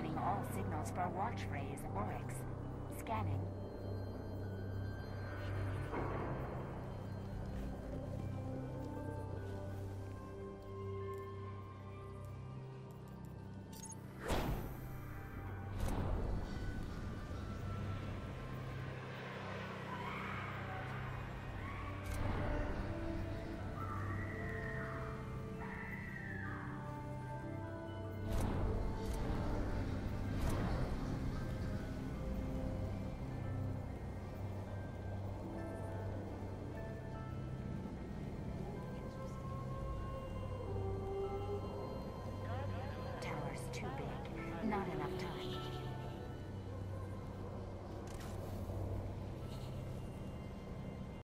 Scanning all signals for watch phrase Oryx. Scanning. Too big. Not enough time.